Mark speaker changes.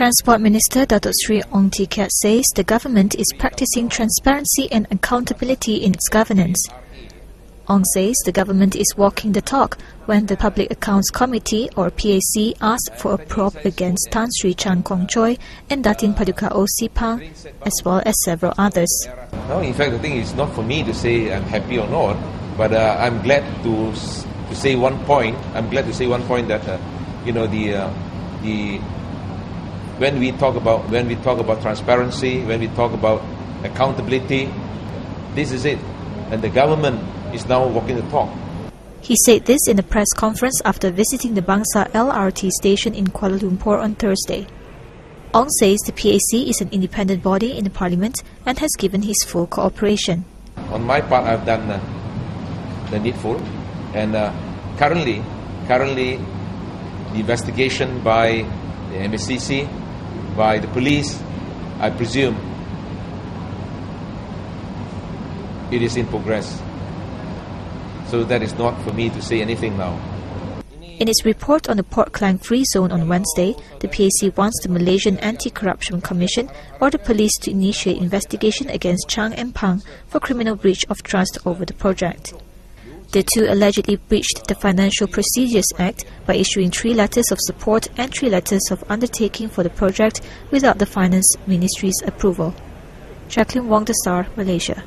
Speaker 1: Transport Minister Datuk Sri Ong Tee Keat says the government is practicing transparency and accountability in its governance. Ong says the government is walking the talk when the Public Accounts Committee or PAC asked for a probe against Tan Sri Chan Kong Choy and Datin Paduka O Phang, as well as several others.
Speaker 2: No, in fact, the thing is not for me to say I'm happy or not, but uh, I'm glad to to say one point. I'm glad to say one point that uh, you know the uh, the when we talk about when we talk about transparency, when we talk about accountability, this is it. And the government is now walking the talk.
Speaker 1: He said this in a press conference after visiting the Bangsar LRT station in Kuala Lumpur on Thursday. Ong says the PAC is an independent body in the parliament and has given his full cooperation.
Speaker 2: On my part, I've done uh, the needful, and uh, currently, currently, the investigation by the MACC by the police, I presume it is in progress. So that is not for me to say anything now.
Speaker 1: In its report on the Port Klang Free Zone on Wednesday, the PAC wants the Malaysian Anti-Corruption Commission or the police to initiate investigation against Chan and Phang for criminal breach of trust over the project. The two allegedly breached the Financial Procedures Act by issuing three letters of support and three letters of undertaking for the project without the Finance Ministry's approval. Jacqueline Wong, The Star, Malaysia.